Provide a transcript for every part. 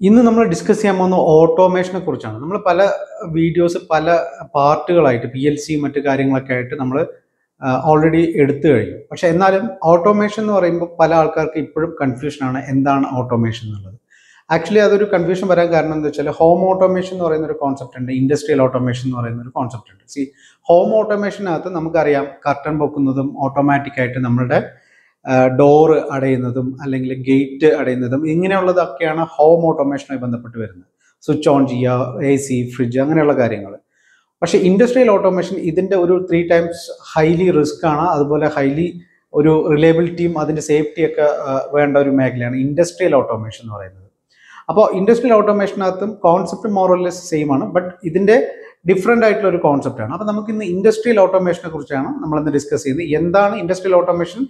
ഇന്ന് നമ്മൾ ഡിസ്കസ് ചെയ്യാൻ പോകുന്ന ഓട്ടോമേഷനെ കുറിച്ചാണ്. നമ്മൾ പല വീഡിയോസ് പല പാർട്ടുകളായിട്ട് പി എൽ സി മറ്റു കാര്യങ്ങളൊക്കെ ആയിട്ട് നമ്മൾ ഓൾറെഡി എടുത്തു കഴിഞ്ഞു. പക്ഷെ എന്നാലും ഓട്ടോമേഷൻ എന്ന് പറയുമ്പോൾ പല ആൾക്കാർക്ക് ഇപ്പോഴും കൺഫ്യൂഷനാണ് എന്താണ് ഓട്ടോമേഷൻ എന്നുള്ളത്. ആക്ച്വലി അതൊരു കൺഫ്യൂഷൻ വരാൻ കാരണം എന്താ വെച്ചാൽ ഹോം ഓട്ടോമേഷൻ എന്ന് പറയുന്ന ഒരു കോൺസെപ്റ്റ് ഉണ്ട്. ഇൻഡസ്ട്രിയൽ ഓട്ടോമേഷൻ എന്ന് പറയുന്ന ഒരു കോൺസെപ്റ്റ് ഉണ്ട്. സി ഹോം ഓട്ടോമേഷനകത്ത് നമുക്കറിയാം കർട്ടൺ പൊക്കുന്നതും ഓട്ടോമാറ്റിക് ആയിട്ട് നമ്മളുടെ ഡോറ് അടയുന്നതും അല്ലെങ്കിൽ ഗേറ്റ് അടയുന്നതും ഇങ്ങനെയുള്ളതൊക്കെയാണ് ഹോം ഓട്ടോമേഷനുമായി ബന്ധപ്പെട്ട് വരുന്നത്. സ്വിച്ച് ഓൺ ചെയ്യുക എ സി ഫ്രിഡ്ജ് അങ്ങനെയുള്ള കാര്യങ്ങൾ പക്ഷേ ഇൻഡസ്ട്രിയൽ ഓട്ടോമേഷൻ ഇതിന്റെ ഒരു ത്രീ ടൈംസ് ഹൈലി റിസ്ക് ആണ്. അതുപോലെ ഹൈലി ഒരു റിലയബിലിറ്റിയും അതിന്റെ സേഫ്റ്റിയൊക്കെ വേണ്ട ഒരു മേഖലയാണ് ഇൻഡസ്ട്രിയൽ ഓട്ടോമേഷൻ എന്ന് പറയുന്നത്. അപ്പോൾ industrial ഓട്ടോമേഷനകത്തും concept more or less same ആണ്. ബട്ട് ഇതിന്റെ ഡിഫറെന്റ് ആയിട്ടുള്ള ഒരു കോൺസെപ്റ്റാണ് അപ്പോൾ നമുക്ക് ഇന്ന് ഇൻഡസ്ട്രിയൽ ഓട്ടോമേഷനെ കുറിച്ചാണ് നമ്മളിന്ന് ഡിസ്കസ് ചെയ്യുന്നത്. എന്താണ് ഇൻഡസ്ട്രിയൽ ഓട്ടോമേഷൻ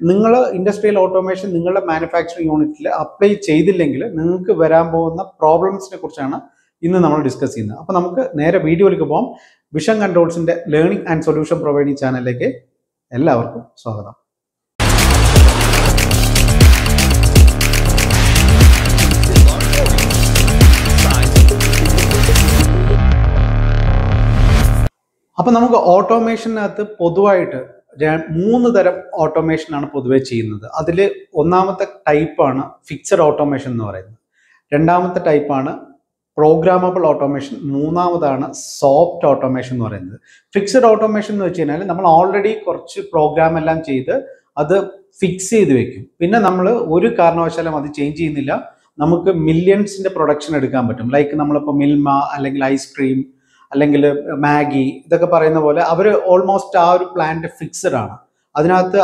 നിങ്ങൾ ഇൻഡസ്ട്രിയൽ ഓട്ടോമേഷൻ നിങ്ങളുടെ മാനുഫാക്ചറിങ് യൂണിറ്റിൽ അപ്ലൈ ചെയ്തില്ലെങ്കിൽ നിങ്ങൾക്ക് വരാൻ പോകുന്ന പ്രോബ്ലംസിനെ കുറിച്ചാണ് ഇന്ന് നമ്മൾ ഡിസ്കസ് ചെയ്യുന്നത്. അപ്പോൾ നമുക്ക് നേരെ വീഡിയോയിലേക്ക് പോകാം വിഷൻ കൺട്രോൾസിന്റെ ലേണിംഗ് ആൻഡ് സൊല്യൂഷൻ പ്രൊവൈഡിംഗ് ചാനലിലേക്ക് എല്ലാവർക്കും സ്വാഗതം. അപ്പം നമുക്ക് ഓട്ടോമേഷനകത്ത് പൊതുവായിട്ട് മൂന്ന് തരം ഓട്ടോമേഷനാണ് പൊതുവെ ചെയ്യുന്നത്. അതിൽ ഒന്നാമത്തെ ടൈപ്പാണ് ഫിക്സഡ് ഓട്ടോമേഷൻ എന്ന് പറയുന്നത്. രണ്ടാമത്തെ ടൈപ്പാണ് പ്രോഗ്രാമബിൾ ഓട്ടോമേഷൻ മൂന്നാമതാണ് സോഫ്റ്റ് ഓട്ടോമേഷൻ എന്ന് പറയുന്നത്. ഫിക്സഡ് ഓട്ടോമേഷൻ എന്ന് വെച്ച് കഴിഞ്ഞാൽ നമ്മൾ ഓൾറെഡി കുറച്ച് പ്രോഗ്രാം എല്ലാം ചെയ്ത് അത് ഫിക്സ് ചെയ്ത് വെക്കും. പിന്നെ നമ്മൾ ഒരു കാരണവശാലും അത് ചേഞ്ച് ചെയ്യുന്നില്ല. നമുക്ക് മില്യൺസിന്റെ പ്രൊഡക്ഷൻ എടുക്കാൻ പറ്റും. ലൈക്ക് നമ്മളിപ്പോൾ മിൽമ അല്ലെങ്കിൽ ഐസ്ക്രീം അല്ലെങ്കിൽ മാഗി ഇതൊക്കെ പറയുന്ന പോലെ അവർ ഓൾമോസ്റ്റ് ആ ഒരു പ്ലാന്റ് ഫിക്സഡ് ആണ്. അതിനകത്ത്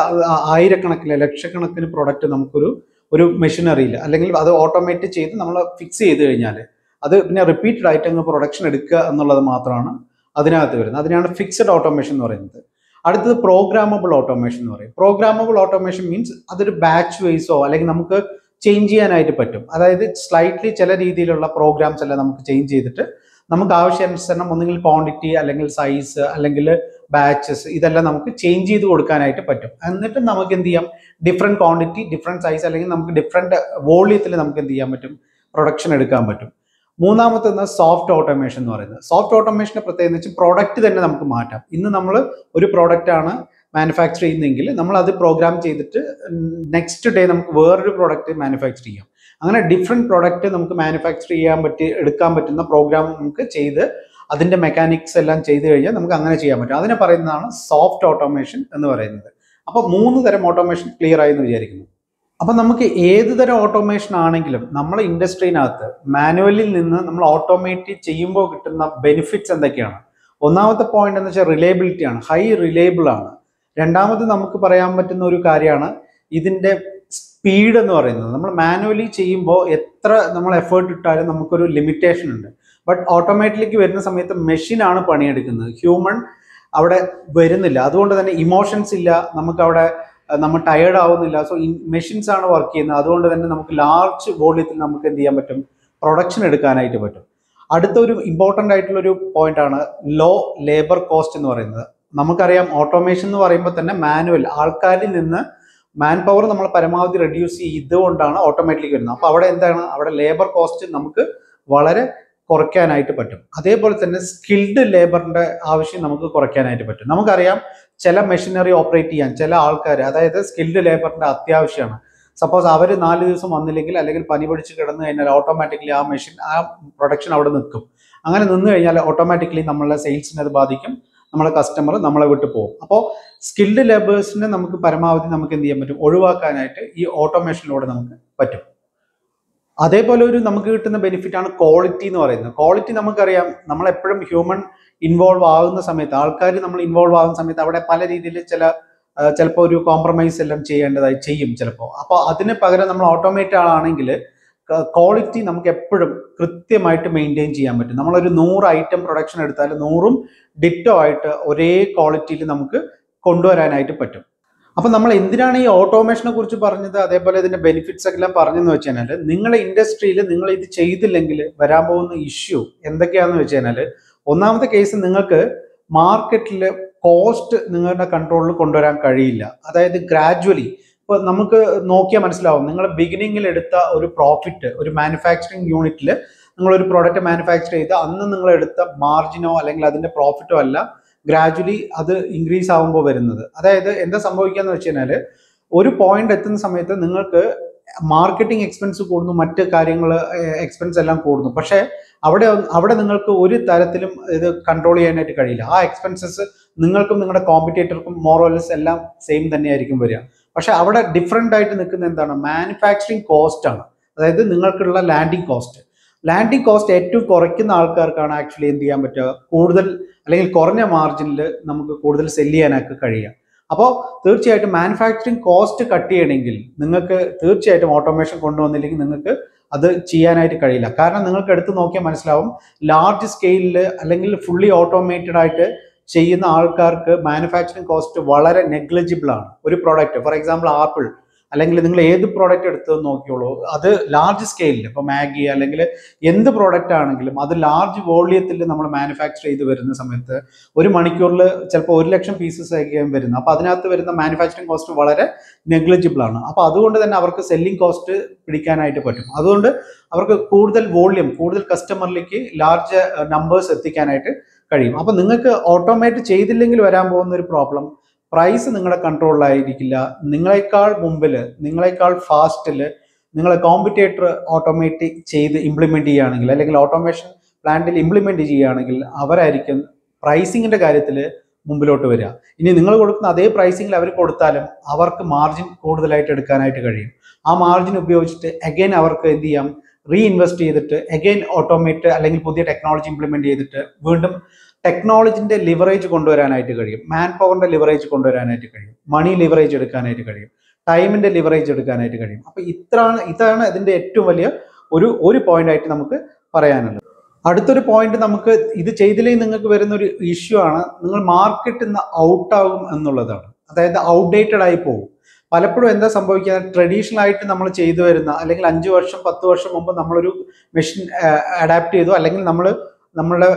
ആയിരക്കണക്കിന് ലക്ഷക്കണക്കിന് പ്രൊഡക്റ്റ് നമുക്കൊരു ഒരു മെഷീനറിയിൽ അല്ലെങ്കിൽ അത് ഓട്ടോമേറ്റ് ചെയ്ത് നമ്മൾ ഫിക്സ് ചെയ്ത് കഴിഞ്ഞാൽ അത് പിന്നെ റിപ്പീറ്റഡ് ആയിട്ട് അങ്ങ് പ്രൊഡക്ഷൻ എടുക്കുക എന്നുള്ളത് മാത്രമാണ് അതിനകത്ത് വരുന്നത്. അതിനാണ് ഫിക്സഡ് ഓട്ടോമേഷൻ എന്ന് പറയുന്നത്. അടുത്തത് പ്രോഗ്രാമബിൾ ഓട്ടോമേഷൻ എന്ന് പറയും. പ്രോഗ്രാമബിൾ ഓട്ടോമേഷൻ മീൻസ് അതൊരു ബാച്ച് വൈസോ അല്ലെങ്കിൽ നമുക്ക് ചേഞ്ച് ചെയ്യാനായിട്ട് പറ്റും. അതായത് സ്ലൈറ്റ്ലി ചില രീതിയിലുള്ള പ്രോഗ്രാംസ് എല്ലാം നമുക്ക് ചേഞ്ച് ചെയ്തിട്ട് നമുക്ക് ആവശ്യാനുസരണം ഒന്നുകിൽ ക്വാണ്ടിറ്റി അല്ലെങ്കിൽ സൈസ് അല്ലെങ്കിൽ ബാച്ചസ് ഇതെല്ലാം നമുക്ക് ചേഞ്ച് ചെയ്ത് കൊടുക്കാനായിട്ട് പറ്റും. എന്നിട്ട് നമുക്ക് എന്ത് ചെയ്യാം? ഡിഫറെന്റ് ക്വാണ്ടിറ്റി ഡിഫറെന്റ് സൈസ് അല്ലെങ്കിൽ നമുക്ക് ഡിഫറെന്റ് വോളിയത്തിൽ നമുക്ക് എന്ത് ചെയ്യാൻ പറ്റും? പ്രൊഡക്ഷൻ എടുക്കാൻ പറ്റും. മൂന്നാമത്തെ സോഫ്റ്റ് ഓട്ടോമേഷൻ എന്ന് പറയുന്നത്. സോഫ്റ്റ് ഓട്ടോമേഷന്റെ പ്രത്യേകത എന്ന് വെച്ചാൽ പ്രോഡക്റ്റ് തന്നെ നമുക്ക് മാറ്റാം. ഇന്ന് നമ്മൾ ഒരു പ്രോഡക്റ്റ് ആണ് മാനുഫാക്ചർ ചെയ്യുന്നതെങ്കിൽ നമ്മൾ അത് പ്രോഗ്രാം ചെയ്തിട്ട് നെക്സ്റ്റ് ഡേ നമുക്ക് വേറൊരു പ്രോഡക്റ്റ് മാനുഫാക്ചർ ചെയ്യാം. അങ്ങനെ ഡിഫറെന്റ് പ്രോഡക്റ്റ് നമുക്ക് മാനുഫാക്ചർ ചെയ്യാൻ പറ്റി എടുക്കാൻ പറ്റുന്ന പ്രോഗ്രാം നമുക്ക് ചെയ്ത് അതിന്റെ മെക്കാനിക്സ് എല്ലാം ചെയ്ത് കഴിഞ്ഞാൽ നമുക്ക് അങ്ങനെ ചെയ്യാൻ പറ്റും. അതിനെ പറയുന്നതാണ് സോഫ്റ്റ് ഓട്ടോമേഷൻ എന്ന് പറയുന്നത്. അപ്പോൾ മൂന്ന് തരം ഓട്ടോമേഷൻ ക്ലിയർ ആയി എന്ന് വിചാരിക്കുന്നു. അപ്പം നമുക്ക് ഏത് തരം ഓട്ടോമേഷൻ ആണെങ്കിലും നമ്മളെ ഇൻഡസ്ട്രീനകത്ത് മാനുവലിൽ നിന്ന് നമ്മൾ ഓട്ടോമേറ്റ് ചെയ്യുമ്പോൾ കിട്ടുന്ന ബെനിഫിറ്റ്സ് എന്തൊക്കെയാണ്? ഒന്നാമത്തെ പോയിന്റ് എന്ന് വെച്ചാൽ റിലയബിലിറ്റി ആണ്. ഹൈ റിലയബിൾ ആണ്. രണ്ടാമത് നമുക്ക് പറയാൻ പറ്റുന്ന ഒരു കാര്യമാണ് ഇതിന്റെ സ്പീഡ് എന്ന് പറയുന്നത്. നമ്മൾ മാനുവലി ചെയ്യുമ്പോൾ എത്ര നമ്മൾ എഫേർട്ട് ഇട്ടാലും നമുക്കൊരു ലിമിറ്റേഷൻ ഉണ്ട്. ബട്ട് ഓട്ടോമാറ്റിക്ക് വരുന്ന സമയത്ത് മെഷീനാണ് പണിയെടുക്കുന്നത്. ഹ്യൂമൺ അവിടെ വരുന്നില്ല. അതുകൊണ്ട് തന്നെ ഇമോഷൻസ് ഇല്ല. നമുക്കവിടെ നമ്മൾ ടയേർഡ് ആവുന്നില്ല. സോ മെഷീൻസ് ആണ് വർക്ക് ചെയ്യുന്നത്. അതുകൊണ്ട് തന്നെ നമുക്ക് ലാർജ് വോള്യത്തിൽ നമുക്ക് എന്ത് ചെയ്യാൻ പറ്റും? പ്രൊഡക്ഷൻ എടുക്കാനായിട്ട് പറ്റും. അടുത്ത ഒരു ഇമ്പോർട്ടന്റ് ആയിട്ടുള്ളൊരു ആണ് ലോ ലേബർ കോസ്റ്റ് എന്ന് പറയുന്നത്. നമുക്കറിയാം ഓട്ടോമേഷൻ എന്ന് പറയുമ്പോൾ തന്നെ മാനുവൽ ആൾക്കാരിൽ നിന്ന് മാൻ പവർ നമ്മൾ പരമാവധി റെഡ്യൂസ് ചെയ്തുകൊണ്ടാണ് ഓട്ടോമാറ്റിക് വരുന്നത്. അപ്പോൾ അവിടെ എന്താണ്? അവിടെ ലേബർ കോസ്റ്റ് നമുക്ക് വളരെ കുറയ്ക്കാനായിട്ട് പറ്റും. അതേപോലെ തന്നെ സ്കിൽഡ് ലേബറിന്റെ ആവശ്യം നമുക്ക് കുറയ്ക്കാനായിട്ട് പറ്റും. നമുക്കറിയാം ചില മെഷീനറി ഓപ്പറേറ്റ് ചെയ്യാൻ ചില ആൾക്കാർ അതായത് സ്കിൽഡ് ലേബറിന്റെ അത്യാവശ്യമാണ് സപ്പോസ് അവർ നാല് ദിവസം വന്നില്ലെങ്കിൽ അല്ലെങ്കിൽ പനി പിടിച്ച് കിടന്നു കഴിഞ്ഞാൽ ഓട്ടോമാറ്റിക്കലി ആ മെഷീൻ ആ പ്രൊഡക്ഷൻ അവിടെ നിൽക്കും. അങ്ങനെ നിന്ന് കഴിഞ്ഞാൽ ഓട്ടോമാറ്റിക്കലി നമ്മളെ സെയിൽസിനെ അത് ബാധിക്കും. നമ്മളെ കസ്റ്റമർ നമ്മളെ വിട്ട് പോകും. അപ്പോൾ സ്കിൽഡ് ലേബേഴ്സിനെ നമുക്ക് പരമാവധി നമുക്ക് എന്ത് ചെയ്യാൻ പറ്റും? ഒഴിവാക്കാനായിട്ട് ഈ ഓട്ടോമേഷനിലൂടെ നമുക്ക് പറ്റും. അതേപോലെ ഒരു നമുക്ക് കിട്ടുന്ന ബെനിഫിറ്റ് ആണ് ക്വാളിറ്റി എന്ന് പറയുന്നത്. ക്വാളിറ്റി നമുക്കറിയാം. നമ്മൾ എപ്പോഴും ഹ്യൂമൻ ഇൻവോൾവ് ആകുന്ന സമയത്ത് ആൾക്കാർ നമ്മൾ ഇൻവോൾവ് ആകുന്ന സമയത്ത് അവിടെ പല രീതിയിൽ ചില ചിലപ്പോൾ ഒരു കോംപ്രമൈസ് എല്ലാം ചെയ്യേണ്ടതായി ചെയ്യും ചിലപ്പോൾ അപ്പോൾ അതിന് പകരം നമ്മൾ ഓട്ടോമേറ്റ് ആണെങ്കിൽ ക്വാളിറ്റി നമുക്ക് എപ്പോഴും കൃത്യമായിട്ട് മെയിന്റെയിൻ ചെയ്യാൻ പറ്റും. നമ്മളൊരു നൂറ് ഐറ്റം പ്രൊഡക്ഷൻ എടുത്താൽ നൂറും ഡിറ്റോ ആയിട്ട് ഒരേ ക്വാളിറ്റിയിൽ നമുക്ക് കൊണ്ടുവരാനായിട്ട് പറ്റും. അപ്പം നമ്മൾ എന്തിനാണ് ഈ ഓട്ടോമേഷനെ കുറിച്ച് പറഞ്ഞത്? അതേപോലെ ഇതിന്റെ ബെനിഫിറ്റ്സ് എല്ലാം പറഞ്ഞെന്ന് വെച്ച് കഴിഞ്ഞാൽ നിങ്ങളുടെ ഇൻഡസ്ട്രിയിൽ നിങ്ങൾ ഇത് ചെയ്തില്ലെങ്കിൽ വരാൻ പോകുന്ന ഇഷ്യൂ എന്തൊക്കെയാണെന്ന് വെച്ച് കഴിഞ്ഞാൽ ഒന്നാമത്തെ കേസ് നിങ്ങൾക്ക് മാർക്കറ്റിൽ കോസ്റ്റ് നിങ്ങളുടെ കൺട്രോളിൽ കൊണ്ടുവരാൻ കഴിയില്ല. അതായത് ഗ്രാജുവലി ഇപ്പൊ നമുക്ക് നോക്കിയാൽ മനസ്സിലാവും. നിങ്ങൾ ബിഗിനിങ്ങിൽ എടുത്ത ഒരു പ്രോഫിറ്റ് ഒരു മാനുഫാക്ചറിങ് യൂണിറ്റിൽ നിങ്ങൾ ഒരു പ്രോഡക്റ്റ് മാനുഫാക്ചർ ചെയ്ത് അന്ന് നിങ്ങൾ എടുത്ത മാർജിനോ അല്ലെങ്കിൽ അതിന്റെ പ്രോഫിറ്റോ അല്ല ഗ്രാജുവലി അത് ഇൻക്രീസ് ആകുമ്പോൾ വരുന്നത്. അതായത് എന്താ സംഭവിക്കാന്ന് വെച്ച് കഴിഞ്ഞാൽ ഒരു പോയിന്റ് എത്തുന്ന സമയത്ത് നിങ്ങൾക്ക് മാർക്കറ്റിംഗ് എക്സ്പെൻസ് കൂടുന്നു മറ്റ് കാര്യങ്ങൾ എക്സ്പെൻസ് എല്ലാം കൂടുന്നു. പക്ഷേ അവിടെ അവിടെ നിങ്ങൾക്ക് ഒരു തരത്തിലും ഇത് കൺട്രോൾ ചെയ്യാനായിട്ട് കഴിയില്ല. ആ എക്സ്പെൻസസ് നിങ്ങൾക്കും നിങ്ങളുടെ കോമ്പറ്റേറ്റർക്കും മോറോലസ് എല്ലാം സെയിം തന്നെയായിരിക്കും വരിക. പക്ഷെ അവിടെ ഡിഫറെന്റ് ആയിട്ട് നിൽക്കുന്ന എന്താണ്? മാനുഫാക്ചറിങ് കോസ്റ്റ് ആണ്. അതായത് നിങ്ങൾക്കുള്ള ലാൻഡിങ് കോസ്റ്റ് ലാൻഡിങ് കോസ്റ്റ് ഏറ്റവും കുറയ്ക്കുന്ന ആൾക്കാർക്കാണ് ആക്ച്വലി എന്ത് ചെയ്യാൻ പറ്റുക? കൂടുതൽ അല്ലെങ്കിൽ കുറഞ്ഞ മാർജിനിൽ നമുക്ക് കൂടുതൽ സെൽ ചെയ്യാനൊക്കെ കഴിയുക. അപ്പോൾ തീർച്ചയായിട്ടും മാനുഫാക്ചറിങ് കോസ്റ്റ് കട്ട് ചെയ്യണമെങ്കിൽ നിങ്ങൾക്ക് തീർച്ചയായിട്ടും ഓട്ടോമേഷൻ കൊണ്ടുവന്നില്ലെങ്കിൽ നിങ്ങൾക്ക് അത് ചെയ്യാനായിട്ട് കഴിയില്ല. കാരണം നിങ്ങൾക്ക് എടുത്ത് നോക്കിയാൽ മനസ്സിലാവും ലാർജ് സ്കെയിലിൽ അല്ലെങ്കിൽ ഫുള്ളി ഓട്ടോമേറ്റഡ് ആയിട്ട് ചെയ്യുന്ന ആൾക്കാർക്ക് മാനുഫാക്ചറിങ് കോസ്റ്റ് വളരെ നെഗ്ലിജിബിൾ ആണ്. ഒരു പ്രോഡക്റ്റ് ഫോർ എക്സാമ്പിൾ ആപ്പിൾ അല്ലെങ്കിൽ നിങ്ങൾ ഏത് പ്രോഡക്റ്റ് എടുത്ത് നോക്കിയോളൂ അത് ലാർജ് സ്കെയിലിൽ ഇപ്പോൾ മാഗി അല്ലെങ്കിൽ എന്ത് പ്രോഡക്റ്റ് ആണെങ്കിലും അത് ലാർജ് വോളിയത്തിൽ നമ്മൾ മാനുഫാക്ചർ ചെയ്ത് വരുന്ന സമയത്ത് ഒരു മണിക്കൂറിൽ ചിലപ്പോൾ ഒരു ലക്ഷം പീസസ് ആയിരിക്കും വരുന്നത്. അപ്പോൾ അതിനകത്ത് വരുന്ന മാനുഫാക്ചറിങ് കോസ്റ്റ് വളരെ നെഗ്ലിജിബിൾ ആണ്. അപ്പോൾ അതുകൊണ്ട് തന്നെ അവർക്ക് സെല്ലിംഗ് കോസ്റ്റ് പിടിക്കാനായിട്ട് പറ്റും. അതുകൊണ്ട് അവർക്ക് കൂടുതൽ വോളിയം കൂടുതൽ കസ്റ്റമറിലേക്ക് ലാർജ് നമ്പേഴ്സ് എത്തിക്കാനായിട്ട് കഴിയും. അപ്പം നിങ്ങൾക്ക് ഓട്ടോമേറ്റ് ചെയ്തില്ലെങ്കിൽ വരാൻ പോകുന്ന ഒരു പ്രോബ്ലം പ്രൈസ് നിങ്ങളുടെ കൺട്രോളിലായിരിക്കില്ല നിങ്ങളെക്കാൾ മുമ്പിൽ നിങ്ങളെക്കാൾ ഫാസ്റ്റിൽ നിങ്ങളെ കോമ്പറ്റേറ്റർ ഓട്ടോമേറ്റ് ചെയ്ത് ഇംപ്ലിമെന്റ് ചെയ്യുകയാണെങ്കിൽ അല്ലെങ്കിൽ ഓട്ടോമേഷൻ പ്ലാന്റിൽ ഇംപ്ലിമെന്റ് ചെയ്യുകയാണെങ്കിൽ അവരായിരിക്കും പ്രൈസിങ്ങിന്റെ കാര്യത്തിൽ മുമ്പിലോട്ട് വരിക. ഇനി നിങ്ങൾ കൊടുക്കുന്ന അതേ പ്രൈസിങ്ങിൽ അവർ കൊടുത്താലും അവർക്ക് മാർജിൻ കൂടുതലായിട്ട് എടുക്കാനായിട്ട് കഴിയും. ആ മാർജിൻ ഉപയോഗിച്ചിട്ട് അഗൈൻ അവർക്ക് എന്ത് ചെയ്യാം? റീഇൻവെസ്റ്റ് ചെയ്തിട്ട് അഗൈൻ ഓട്ടോമേറ്റ് അല്ലെങ്കിൽ പുതിയ ടെക്നോളജി ഇംപ്ലിമെന്റ് ചെയ്തിട്ട് വീണ്ടും ടെക്നോളജിന്റെ ലിവറേജ് കൊണ്ടുവരാനായിട്ട് കഴിയും. മാൻ പവറിന്റെ ലിവറേജ് കൊണ്ടുവരാനായിട്ട് കഴിയും. മണി ലിവറേജ് എടുക്കാനായിട്ട് കഴിയും. ടൈമിന്റെ ലിവറേജ് എടുക്കാനായിട്ട് കഴിയും. അപ്പൊ ഇത്രയാണ് ഇതാണ് ഇതിന്റെ ഏറ്റവും വലിയ ഒരു ഒരു പോയിന്റ് ആയിട്ട് നമുക്ക് പറയാനുള്ളത്. അടുത്തൊരു പോയിന്റ് നമുക്ക് ഇത് ചെയ്തില്ലെങ്കിൽ നിങ്ങൾക്ക് വരുന്ന ഒരു ഇഷ്യൂ ആണ് നിങ്ങൾ മാർക്കറ്റിൽ നിന്ന് ഔട്ടാകും എന്നുള്ളതാണ്. അതായത് ഔട്ട്ഡേറ്റഡ് ആയി പോകും. പലപ്പോഴും എന്താ സംഭവിക്കുക? ട്രഡീഷണൽ ആയിട്ട് നമ്മൾ ചെയ്തു വരുന്ന അല്ലെങ്കിൽ അഞ്ച് വർഷം പത്ത് വർഷം മുമ്പ് നമ്മളൊരു മെഷീൻ അഡാപ്റ്റ് ചെയ്തു അല്ലെങ്കിൽ നമ്മൾ നമ്മളുടെ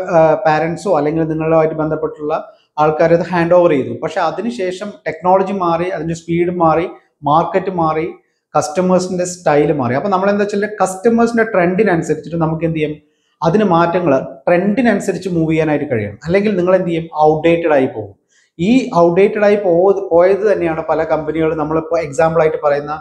പാരൻസോ അല്ലെങ്കിൽ നിങ്ങളുമായിട്ട് ബന്ധപ്പെട്ടുള്ള ആൾക്കാർ അത് ഹാൻഡ് ഓവർ ചെയ്തു. പക്ഷെ അതിനുശേഷം ടെക്നോളജി മാറി അതിന്റെ സ്പീഡ് മാറി മാർക്കറ്റ് മാറി കസ്റ്റമേഴ്സിന്റെ സ്റ്റൈൽ മാറി. അപ്പോൾ നമ്മൾ എന്താ വെച്ചാൽ കസ്റ്റമേഴ്സിന്റെ ട്രെൻഡിനനുസരിച്ചിട്ട് നമുക്ക് എന്ത് ചെയ്യും? അതിന് മാറ്റങ്ങൾ ട്രെൻഡിനനുസരിച്ച് മൂവ് ചെയ്യാനായിട്ട് കഴിയണം. അല്ലെങ്കിൽ നിങ്ങൾ എന്ത് ചെയ്യും? ഔട്ട്ഡേറ്റഡ് ആയി പോകും. ഈ ഔട്ട്ഡേറ്റഡ് ആയി പോയത് തന്നെയാണ് പല കമ്പനികളും നമ്മളിപ്പോൾ എക്സാമ്പിൾ ആയിട്ട് പറയുന്ന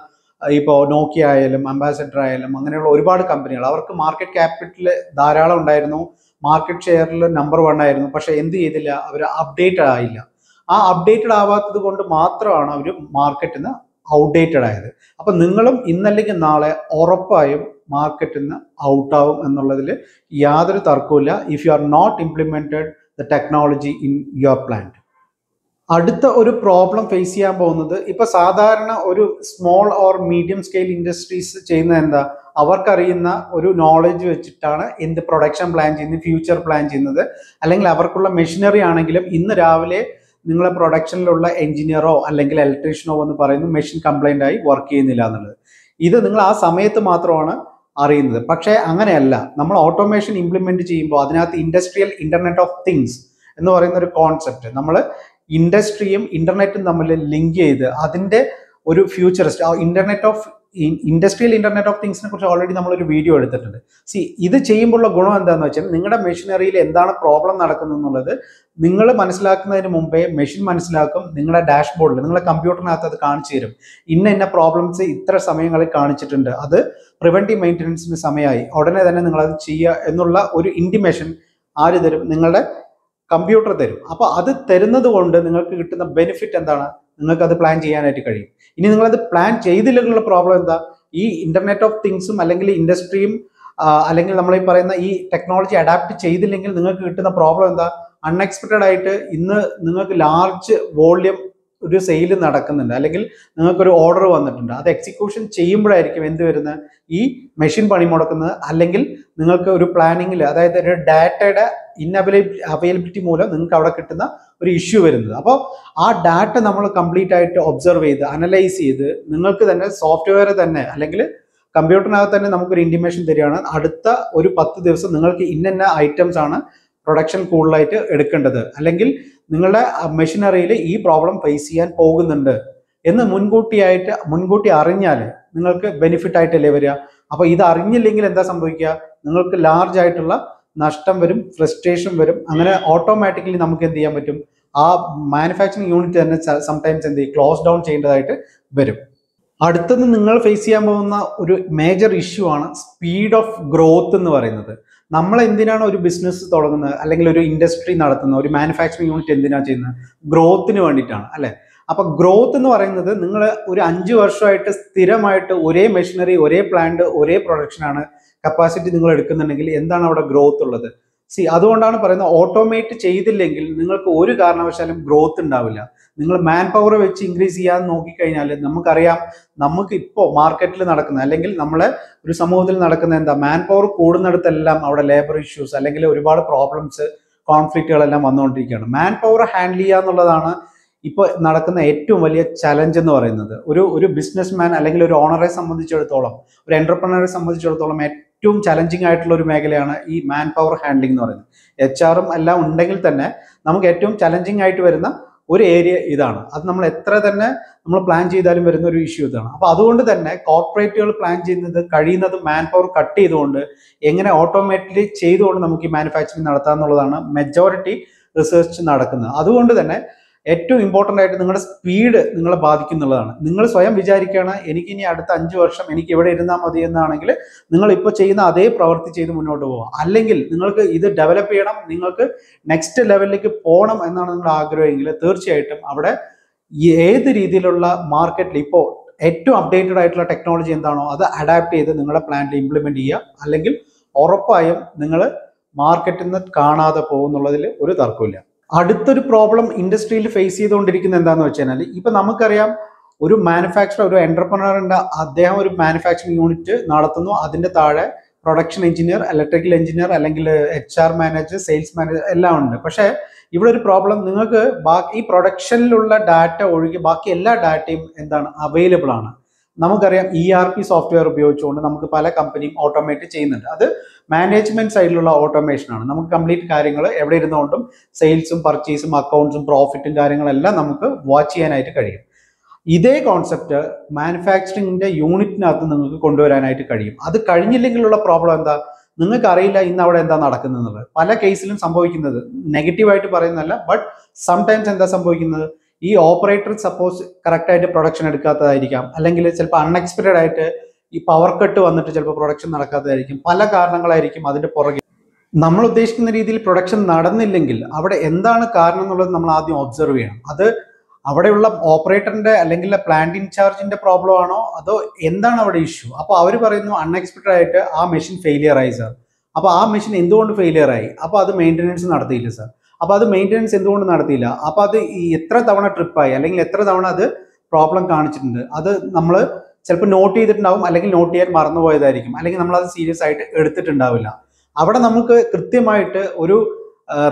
ഇപ്പോൾ നോക്കിയ ആയാലും അംബാസഡർ ആയാലും അങ്ങനെയുള്ള ഒരുപാട് കമ്പനികൾ അവർക്ക് മാർക്കറ്റ് ക്യാപിറ്റൽ ധാരാളം ഉണ്ടായിരുന്നു. മാർക്കറ്റ് ഷെയറിൽ നമ്പർ വൺ ആയിരുന്നു. പക്ഷേ എന്ത് ചെയ്തില്ല? അവർ അപ്ഡേറ്റഡ് ആയില്ല. ആ അപ്ഡേറ്റഡ് ആവാത്തത് കൊണ്ട് മാത്രമാണ് അവർ മാർക്കറ്റിൽ ഔട്ട്ഡേറ്റഡ് ആയത്. അപ്പം നിങ്ങളും ഇന്നല്ലെങ്കിൽ നാളെ ഉറപ്പായും മാർക്കറ്റിൽ നിന്ന് ഔട്ടാവും എന്നുള്ളതിൽ യാതൊരു തർക്കവുമില്ല. If you are not implemented the technology in your plant അടുത്ത ഒരു പ്രോബ്ലം ഫേസ് ചെയ്യാൻ പോകുന്നത് ഇപ്പൊ സാധാരണ ഒരു small or medium scale industries ചെയ്യുന്ന എന്താ? അവർക്കറിയുന്ന ഒരു നോളജ് വെച്ചിട്ടാണ് എന്ത് പ്രൊഡക്ഷൻ പ്ലാൻ ചെയ്യുന്നത് ഫ്യൂച്ചർ പ്ലാൻ ചെയ്യുന്നത്. അല്ലെങ്കിൽ അവർക്കുള്ള മെഷീനറി ആണെങ്കിലും ഇന്ന് രാവിലെ നിങ്ങളെ പ്രൊഡക്ഷനിലുള്ള എഞ്ചിനീയറോ അല്ലെങ്കിൽ ഇലക്ട്രീഷ്യനോ എന്ന് പറയുന്നു മെഷീൻ കംപ്ലൈന്റ് ആയി വർക്ക് ചെയ്യുന്നില്ല എന്നുള്ളത്. ഇത് നിങ്ങൾ ആ സമയത്ത് മാത്രമാണ് അറിയുന്നത്. പക്ഷേ അങ്ങനെയല്ല. നമ്മൾ ഓട്ടോമേഷൻ ഇംപ്ലിമെന്റ് ചെയ്യുമ്പോൾ അതിനകത്ത് ഇൻഡസ്ട്രിയൽ ഇന്റർനെറ്റ് ഓഫ് തിങ്സ് എന്ന് പറയുന്ന ഒരു കോൺസെപ്റ്റ് നമ്മൾ ഇൻഡസ്ട്രിയും ഇന്റർനെറ്റും തമ്മിൽ ലിങ്ക് ചെയ്ത് അതിന്റെ ഒരു futuristic internet of industrial internet of തിങ്സിനെ കുറിച്ച് ഓൾറെഡി നമ്മളൊരു വീഡിയോ എടുത്തിട്ടുണ്ട്. സി ഇത് ചെയ്യുമ്പോഴുള്ള ഗുണം എന്താണെന്ന് വെച്ചാൽ നിങ്ങളുടെ മെഷീനറിയിൽ എന്താണ് പ്രോബ്ലം നടക്കുന്നത് എന്നുള്ളത് നിങ്ങൾ മനസ്സിലാക്കുന്നതിന് മുമ്പേ മെഷീൻ മനസ്സിലാക്കും നിങ്ങളുടെ ഡാഷ്ബോർഡിൽ നിങ്ങളുടെ കമ്പ്യൂട്ടറിനകത്ത് അത് കാണിച്ചു തരും. ഇന്ന ഇന്ന പ്രോബ്ലംസ് ഇത്ര സമയങ്ങളിൽ കാണിച്ചിട്ടുണ്ട്. അത് പ്രിവെന്റീവ് മെയിന്റനൻസിന് സമയമായി ഉടനെ തന്നെ നിങ്ങളത് ചെയ്യുക എന്നുള്ള ഒരു ഇൻഡിമേഷൻ ആര് തരും? നിങ്ങളുടെ കമ്പ്യൂട്ടർ തരും. അപ്പോൾ അത് തരുന്നത് കൊണ്ട് നിങ്ങൾക്ക് കിട്ടുന്ന ബെനിഫിറ്റ് എന്താണ്? നിങ്ങൾക്ക് അത് പ്ലാൻ ചെയ്യാനായിട്ട് കഴിയും. ഇനി നിങ്ങളത് പ്ലാൻ ചെയ്തില്ലെങ്കിലുള്ള പ്രോബ്ലം എന്താ? ഈ ഇന്റർനെറ്റ് ഓഫ് തിങ്സും അല്ലെങ്കിൽ ഇൻഡസ്ട്രിയും അല്ലെങ്കിൽ നമ്മൾ ഈ പറയുന്ന ഈ ടെക്നോളജി അഡാപ്റ്റ് ചെയ്തില്ലെങ്കിൽ നിങ്ങൾക്ക് കിട്ടുന്ന പ്രോബ്ലം എന്താ? അൺഎക്സ്പെക്റ്റഡ് ആയിട്ട് ഇന്ന് നിങ്ങൾക്ക് ലാർജ് വോള്യം ഒരു സെയിൽ നടക്കുന്നുണ്ട്. അല്ലെങ്കിൽ നിങ്ങൾക്കൊരു ഓർഡർ വന്നിട്ടുണ്ട്. അത് എക്സിക്യൂഷൻ ചെയ്യുമ്പോഴായിരിക്കും എന്ത് വരുന്നത്? ഈ മെഷീൻ പണി മുടക്കുന്നത്. അല്ലെങ്കിൽ നിങ്ങൾക്ക് ഒരു പ്ലാനിങ്ങിൽ അതായത് ഒരു ഡാറ്റയുടെ ഇൻ അവൈലബിലിറ്റി മൂലം നിങ്ങൾക്ക് അവിടെ കിട്ടുന്ന ഒരു ഇഷ്യൂ വരുന്നത്. അപ്പോൾ ആ ഡാറ്റ നമ്മൾ കംപ്ലീറ്റ് ആയിട്ട് ഒബ്സർവ് ചെയ്ത് അനലൈസ് ചെയ്ത് നിങ്ങൾക്ക് തന്നെ സോഫ്റ്റ്വെയർ തന്നെ അല്ലെങ്കിൽ കമ്പ്യൂട്ടറിനകത്ത് തന്നെ നമുക്കൊരു ഇന്റിമേഷൻ തരികയാണ്. അടുത്ത ഒരു പത്ത് ദിവസം നിങ്ങൾക്ക് ഇന്ന ഐറ്റംസ് ആണ് പ്രൊഡക്ഷൻ കൂടുതലായിട്ട് എടുക്കേണ്ടത്. അല്ലെങ്കിൽ നിങ്ങളുടെ മെഷീനറിയിൽ ഈ പ്രോബ്ലം ഫേസ് ചെയ്യാൻ പോകുന്നുണ്ട് എന്ന് മുൻകൂട്ടിയായിട്ട് മുൻകൂട്ടി അറിഞ്ഞാൽ നിങ്ങൾക്ക് ബെനിഫിറ്റ് ആയിട്ടല്ലേ വരിക. അപ്പോൾ ഇത് അറിഞ്ഞില്ലെങ്കിൽ എന്താ സംഭവിക്കുക? നിങ്ങൾക്ക് ലാർജ് ആയിട്ടുള്ള നഷ്ടം വരും ഫ്രസ്ട്രേഷൻ വരും. അങ്ങനെ ഓട്ടോമാറ്റിക്കലി നമുക്ക് എന്ത് ചെയ്യാൻ പറ്റും? ആ മാനുഫാക്ചറിങ് യൂണിറ്റ് തന്നെ സംടൈംസ് എന്ത് ചെയ്യും? ക്ലോസ് ഡൗൺ ചെയ്യേണ്ടതായിട്ട് വരും. അടുത്തത് നിങ്ങൾ ഫേസ് ചെയ്യാൻ പോകുന്ന ഒരു മേജർ ഇഷ്യൂ ആണ് സ്പീഡ് ഓഫ് ഗ്രോത്ത് എന്ന് പറയുന്നത്. നമ്മൾ എന്തിനാണ് ഒരു ബിസിനസ് തുടങ്ങുന്നത്? അല്ലെങ്കിൽ ഒരു ഇൻഡസ്ട്രി നടത്തുന്നത്? ഒരു മാനുഫാക്ചറിങ് യൂണിറ്റ് എന്തിനാണ് ചെയ്യുന്നത്? ഗ്രോത്തിന് വേണ്ടിയിട്ടാണ് അല്ലേ? അപ്പോൾ ഗ്രോത്ത് എന്ന് പറയുന്നത് നിങ്ങൾ ഒരു അഞ്ച് വർഷമായിട്ട് സ്ഥിരമായിട്ട് ഒരേ മെഷീനറി ഒരേ പ്ലാന്റ് ഒരേ പ്രൊഡക്ഷനാണ് കപ്പാസിറ്റി നിങ്ങൾ എടുക്കുന്നുണ്ടെങ്കിൽ എന്താണ് അവിടെ ഗ്രോത്ത് ഉള്ളത്? സി അതുകൊണ്ടാണ് പറയുന്നത് ഓട്ടോമേറ്റ് ചെയ്തില്ലെങ്കിൽ നിങ്ങൾക്ക് ഒരു കാരണവശാലും ഗ്രോത്ത് ഉണ്ടാവില്ല. നിങ്ങൾ മാൻ പവർ വെച്ച് ഇൻക്രീസ് ചെയ്യാൻ നോക്കിക്കഴിഞ്ഞാൽ നമുക്കറിയാം നമുക്ക് ഇപ്പോൾ മാർക്കറ്റിൽ നടക്കുന്ന അല്ലെങ്കിൽ നമ്മളെ ഒരു സമൂഹത്തിൽ നടക്കുന്ന എന്താ മാൻ പവർ കൂടുന്നിടത്തെല്ലാം അവിടെ ലേബർ ഇഷ്യൂസ് അല്ലെങ്കിൽ ഒരുപാട് പ്രോബ്ലംസ് കോൺഫ്ലിക്റ്റുകളെല്ലാം വന്നുകൊണ്ടിരിക്കുകയാണ്. മാൻ പവർ ഹാൻഡിൽ ചെയ്യുക എന്നുള്ളതാണ് ഇപ്പോൾ നടക്കുന്ന ഏറ്റവും വലിയ ചലഞ്ച് എന്ന് പറയുന്നത്. ഒരു ഒരു ബിസിനസ് മാൻ അല്ലെങ്കിൽ ഒരു ഓണറെ സംബന്ധിച്ചിടത്തോളം ഒരു എന്റർപ്രണറെ സംബന്ധിച്ചിടത്തോളം ഏറ്റവും ചലഞ്ചിങ് ആയിട്ടുള്ള ഒരു മേഖലയാണ് ഈ മാൻ പവർ ഹാൻഡ്ലിംഗ് എന്ന് പറയുന്നത്. എച്ച് ആറും എല്ലാം ഉണ്ടെങ്കിൽ തന്നെ നമുക്ക് ഏറ്റവും ചലഞ്ചിങ് ആയിട്ട് വരുന്ന ഒരു ഏരിയ ഇതാണ്. അത് നമ്മൾ എത്ര തന്നെ നമ്മൾ പ്ലാൻ ചെയ്താലും വരുന്ന ഒരു ഇഷ്യൂ ഇതാണ്. അപ്പോൾ അതുകൊണ്ട് തന്നെ കോർപ്പറേറ്റുകൾ പ്ലാൻ ചെയ്യുന്നത് കഴിയുന്നത് മാൻ പവർ കട്ട് ചെയ്തുകൊണ്ട് എങ്ങനെ ഓട്ടോമാറ്റിക്കലി ചെയ്തുകൊണ്ട് നമുക്ക് ഈ മാനുഫാക്ചറിങ് നടത്താം എന്നുള്ളതാണ് മെജോറിറ്റി റിസർച്ച് നടക്കുന്നത്. അതുകൊണ്ട് തന്നെ ഏറ്റവും ഇമ്പോർട്ടന്റ് ആയിട്ട് നിങ്ങളുടെ സ്പീഡ് നിങ്ങളെ ബാധിക്കുന്നുള്ളതാണ്. നിങ്ങൾ സ്വയം വിചാരിക്കുകയാണ് എനിക്കിനി അടുത്ത അഞ്ച് വർഷം എനിക്ക് ഇവിടെ ഇരുന്നാൽ മതി എന്നാണെങ്കിൽ നിങ്ങൾ ഇപ്പോൾ ചെയ്യുന്ന അതേ പ്രവൃത്തി ചെയ്ത് മുന്നോട്ട് പോകാം അല്ലെങ്കിൽ നിങ്ങൾക്ക് ഇത് ഡെവലപ്പ് ചെയ്യണം നിങ്ങൾക്ക് നെക്സ്റ്റ് ലെവലിലേക്ക് പോകണം എന്നാണ് നിങ്ങളുടെ ആഗ്രഹമെങ്കിൽ തീർച്ചയായിട്ടും അവിടെ ഏത് രീതിയിലുള്ള മാർക്കറ്റിൽ ഇപ്പോൾ ഏറ്റവും അപ്ഡേറ്റഡ് ആയിട്ടുള്ള ടെക്നോളജി എന്താണോ അത് അഡാപ്റ്റ് ചെയ്ത് നിങ്ങളുടെ പ്ലാനിൽ ഇംപ്ലിമെന്റ് ചെയ്യുക. അല്ലെങ്കിൽ ഉറപ്പായും നിങ്ങൾ മാർക്കറ്റിൽ നിന്ന് കാണാതെ പോകുന്നുള്ളതിൽ ഒരു തർക്കമില്ല അടുത്തൊരു പ്രോബ്ലം ഇൻഡസ്ട്രിയിൽ ഫേസ് ചെയ്തുകൊണ്ടിരിക്കുന്നത് എന്താണെന്ന് വെച്ച് കഴിഞ്ഞാൽ ഇപ്പൊ നമുക്കറിയാം ഒരു മാനുഫാക്ചർ ഒരു എന്റർപ്രണറിന്റെ അദ്ദേഹം ഒരു മാനുഫാക്ചറിങ് യൂണിറ്റ് നടത്തുന്നു. അതിന്റെ താഴെ പ്രൊഡക്ഷൻ എഞ്ചിനീയർ ഇലക്ട്രിക്കൽ എഞ്ചിനീയർ അല്ലെങ്കിൽ H R manager sales manager എല്ലാം ഉണ്ട്. പക്ഷേ ഇവിടെ ഒരു പ്രോബ്ലം നിങ്ങൾക്ക് ബാക്കി ഈ പ്രൊഡക്ഷനിലുള്ള ഡാറ്റ ഒഴികെ ബാക്കി എല്ലാ ഡാറ്റയും എന്താണ് അവൈലബിൾ ആണ്. നമുക്കറിയാം ഇ ആർ പി സോഫ്റ്റ്വെയർ ഉപയോഗിച്ചുകൊണ്ട് നമുക്ക് പല കമ്പനിയും ഓട്ടോമേറ്റ് ചെയ്യുന്നുണ്ട്. അത് മാനേജ്മെന്റ് സൈഡിലുള്ള ഓട്ടോമേഷൻ ആണ്. നമുക്ക് കംപ്ലീറ്റ് കാര്യങ്ങൾ എവിടെ ഇരുന്നുകൊണ്ടും സെയിൽസും പർച്ചേസും അക്കൗണ്ട്സും പ്രോഫിറ്റും കാര്യങ്ങളെല്ലാം നമുക്ക് വാച്ച് ചെയ്യാനായിട്ട് കഴിയും. ഇതേ കോൺസെപ്റ്റ് മാനുഫാക്ചറിങ്ങിന്റെ യൂണിറ്റിനകത്ത് നിങ്ങൾക്ക് കൊണ്ടുവരാനായിട്ട് കഴിയും. അത് കഴിഞ്ഞില്ലെങ്കിലുള്ള പ്രോബ്ലം എന്താ? നിങ്ങൾക്ക് അറിയില്ല ഇന്ന് അവിടെ എന്താ നടക്കുന്നത് പല കേസിലും സംഭവിക്കുന്നത്. നെഗറ്റീവായിട്ട് പറയുന്നതല്ല ബട്ട് സംടൈംസ് എന്താ സംഭവിക്കുന്നത്? ഈ ഓപ്പറേറ്റർ സപ്പോസ് കറക്റ്റായിട്ട് പ്രൊഡക്ഷൻ എടുക്കാത്തതായിരിക്കാം. അല്ലെങ്കിൽ ചിലപ്പോൾ അൺഎക്സ്പെക്റ്റഡ് ആയിട്ട് ഈ പവർ കട്ട് വന്നിട്ട് ചിലപ്പോൾ പ്രൊഡക്ഷൻ നടക്കാത്തതായിരിക്കും. പല കാരണങ്ങളായിരിക്കും അതിന്റെ പുറകെ. നമ്മൾ ഉദ്ദേശിക്കുന്ന രീതിയിൽ പ്രൊഡക്ഷൻ നടന്നില്ലെങ്കിൽ അവിടെ എന്താണ് കാരണം എന്നുള്ളത് നമ്മൾ ആദ്യം ഒബ്സർവ് ചെയ്യണം. അത് അവിടെയുള്ള ഓപ്പറേറ്ററിന്റെ അല്ലെങ്കിൽ പ്ലാന്റ് ഇൻചാർജിന്റെ പ്രോബ്ലം ആണോ? അതോ എന്താണ് അവിടെ ഇഷ്യൂ അപ്പോൾ അവർ പറയുന്നു അൺഎക്സ്പെക്റ്റഡ് ആയിട്ട് ആ മെഷീൻ ഫെയിലിയർ ആയി സാർ അപ്പോൾ ആ മെഷീൻ എന്തുകൊണ്ട് ഫെയിലിയർ ആയി? അപ്പോൾ അത് മെയിന്റനൻസ് നടത്തിയില്ല സാർ അപ്പോൾ അത് മെയിന്റനൻസ് എന്തുകൊണ്ട് നടത്തിയില്ല. അപ്പോൾ അത് എത്ര തവണ ട്രിപ്പായി അല്ലെങ്കിൽ എത്ര തവണ അത് പ്രോബ്ലം കാണിച്ചിട്ടുണ്ട് അത് നമ്മൾ ചിലപ്പോൾ നോട്ട് ചെയ്തിട്ടുണ്ടാവും അല്ലെങ്കിൽ നോട്ട് ചെയ്യാൻ മറന്നുപോയതായിരിക്കും അല്ലെങ്കിൽ നമ്മൾ അത് സീരിയസ് ആയിട്ട് എടുത്തിട്ടുണ്ടാവില്ല. അവിടെ നമുക്ക് കൃത്യമായിട്ട് ഒരു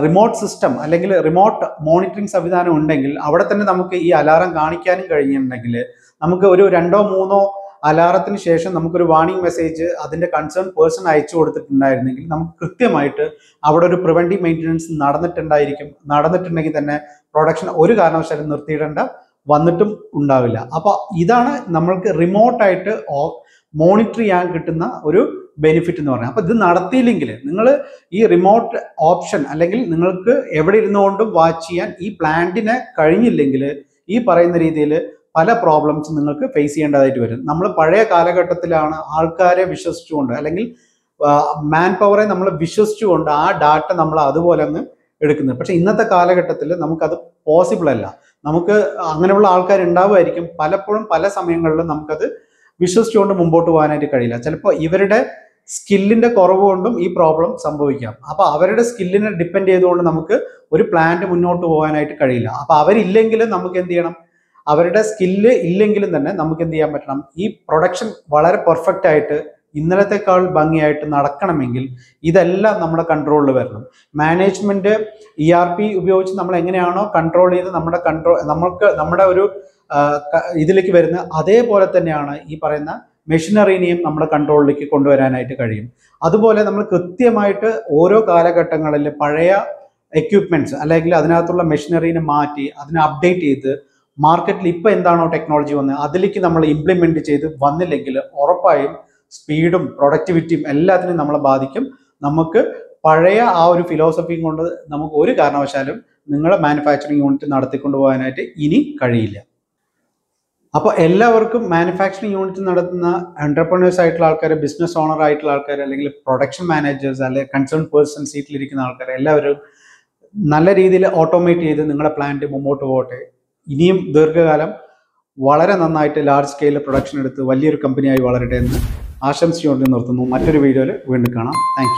റിമോട്ട് സിസ്റ്റം അല്ലെങ്കിൽ റിമോട്ട് മോണിറ്ററിംഗ് സംവിധാനം ഉണ്ടെങ്കിൽ അവിടെ തന്നെ നമുക്ക് ഈ അലാറം കാണിക്കാനും കഴിഞ്ഞിട്ടുണ്ടെങ്കിൽ നമുക്ക് ഒരു രണ്ടോ മൂന്നോ അലാറത്തിന് ശേഷം നമുക്കൊരു വാർണിംഗ് മെസ്സേജ് അതിന്റെ കൺസേൺ പേഴ്സൺ അയച്ചു കൊടുത്തിട്ടുണ്ടായിരുന്നെങ്കിൽ നമുക്ക് കൃത്യമായിട്ട് അവിടെ ഒരു പ്രിവെന്റീവ് മെയിന്റനൻസ് നടന്നിട്ടുണ്ടായിരിക്കും. നടന്നിട്ടുണ്ടെങ്കിൽ തന്നെ പ്രൊഡക്ഷൻ ഒരു കാരണവശാലും നിർത്തിയിടേണ്ട വന്നിട്ടും ഉണ്ടാവില്ല. അപ്പോൾ ഇതാണ് നമ്മൾക്ക് റിമോട്ടായിട്ട് മോണിറ്റർ ചെയ്യാൻ കിട്ടുന്ന ഒരു ബെനിഫിറ്റ് എന്ന് പറയുന്നത് അപ്പോൾ ഇത് നടത്തിയില്ലെങ്കിൽ നിങ്ങൾ ഈ റിമോട്ട് ഓപ്ഷൻ അല്ലെങ്കിൽ നിങ്ങൾക്ക് എവിടെ ഇരുന്നുകൊണ്ടും വാച്ച് ചെയ്യാൻ ഈ പ്ലാന്റിനെ കഴിഞ്ഞില്ലെങ്കിൽ ഈ പറയുന്ന രീതിയിൽ പല പ്രോബ്ലംസ് നിങ്ങൾക്ക് ഫേസ് ചെയ്യേണ്ടതായിട്ട് വരും. നമ്മൾ പഴയ കാലഘട്ടത്തിലാണ് ആൾക്കാരെ വിശ്വസിച്ചുകൊണ്ട് അല്ലെങ്കിൽ മാൻ പവറെ നമ്മൾ വിശ്വസിച്ചുകൊണ്ട് ആ ഡാറ്റ നമ്മൾ അതുപോലെ അങ്ങ് എടുക്കുന്നത്. പക്ഷെ ഇന്നത്തെ കാലഘട്ടത്തിൽ നമുക്കത് പോസിബിൾ അല്ല. നമുക്ക് അങ്ങനെയുള്ള ആൾക്കാർ ഉണ്ടാവുമായിരിക്കും. പലപ്പോഴും പല സമയങ്ങളിലും നമുക്കത് വിശ്വസിച്ചുകൊണ്ട് മുമ്പോട്ട് പോകാനായിട്ട് കഴിയില്ല. ചിലപ്പോൾ ഇവരുടെ സ്കില്ലിന്റെ കുറവ് കൊണ്ടും ഈ പ്രോബ്ലം സംഭവിക്കാം. അപ്പൊ അവരുടെ സ്കില്ലിനെ ഡിപ്പെൻഡ് ചെയ്തുകൊണ്ട് നമുക്ക് ഒരു പ്ലാന്റ് മുന്നോട്ട് പോകാനായിട്ട് കഴിയില്ല. അപ്പൊ അവരില്ലെങ്കിൽ നമുക്ക് എന്ത് ചെയ്യണം? അവരുടെ സ്കില്ല് ഇല്ലെങ്കിലും തന്നെ നമുക്ക് എന്ത് ചെയ്യാൻ പറ്റണം? ഈ പ്രൊഡക്ഷൻ വളരെ പെർഫെക്റ്റ് ആയിട്ട് ഇന്നലത്തെക്കാൾ ഭംഗിയായിട്ട് നടക്കണമെങ്കിൽ ഇതെല്ലാം നമ്മുടെ കൺട്രോളിൽ വരണം. മാനേജ്മെന്റ് ഇ ആർ പി ഉപയോഗിച്ച് നമ്മൾ എങ്ങനെയാണോ കൺട്രോൾ ചെയ്ത് നമ്മുടെ കൺട്രോൾ നമുക്ക് നമ്മുടെ ഒരു ഇതിലേക്ക് വരുന്ന അതേപോലെ തന്നെയാണ് ഈ പറയുന്ന മെഷീനറിനെയും നമ്മുടെ കൺട്രോളിലേക്ക് കൊണ്ടുവരാനായിട്ട് കഴിയും. അതുപോലെ നമ്മൾ കൃത്യമായിട്ട് ഓരോ കാലഘട്ടങ്ങളിൽ പഴയ എക്യുപ്മെന്റ്സ് അല്ലെങ്കിൽ അതിനകത്തുള്ള മെഷീനറിനെ മാറ്റി അതിനെ അപ്ഡേറ്റ് ചെയ്ത് മാർക്കറ്റിൽ ഇപ്പോൾ എന്താണോ ടെക്നോളജി വന്നത് അതിലേക്ക് നമ്മൾ ഇംപ്ലിമെന്റ് ചെയ്ത് വന്നില്ലെങ്കിൽ ഉറപ്പായും സ്പീഡും പ്രൊഡക്ടിവിറ്റിയും എല്ലാത്തിനും നമ്മളെ ബാധിക്കും. നമുക്ക് പഴയ ആ ഒരു ഫിലോസഫിയും കൊണ്ട് നമുക്ക് ഒരു കാരണവശാലും നിങ്ങളെ മാനുഫാക്ചറിങ് യൂണിറ്റ് നടത്തിക്കൊണ്ട് പോകാനായിട്ട് ഇനി കഴിയില്ല. അപ്പോൾ എല്ലാവർക്കും മാനുഫാക്ചറിങ് യൂണിറ്റ് നടത്തുന്ന എന്റർപ്രണേഴ്സ് ആയിട്ടുള്ള ആൾക്കാർ ബിസിനസ് ഓണർ ആയിട്ടുള്ള ആൾക്കാർ അല്ലെങ്കിൽ പ്രൊഡക്ഷൻ മാനേജേഴ്സ് അല്ലെങ്കിൽ കൺസേൺ പേഴ്സൺ സീറ്റിലിരിക്കുന്ന ആൾക്കാർ എല്ലാവരും നല്ല രീതിയിൽ ഓട്ടോമേറ്റ് ചെയ്ത് നിങ്ങളുടെ പ്ലാന്റ് മുമ്പോട്ട് പോകട്ടെ. ഇനിയും ദീർഘകാലം വളരെ നന്നായിട്ട് ലാർജ് സ്കെയിലിൽ പ്രൊഡക്ഷൻ എടുത്ത് വലിയൊരു കമ്പനിയായി വളരട്ടെ എന്ന് ആശംസിച്ചുകൊണ്ട് നിർത്തുന്നു. മറ്റൊരു വീഡിയോയിൽ വീണ്ടും കാണാം. താങ്ക്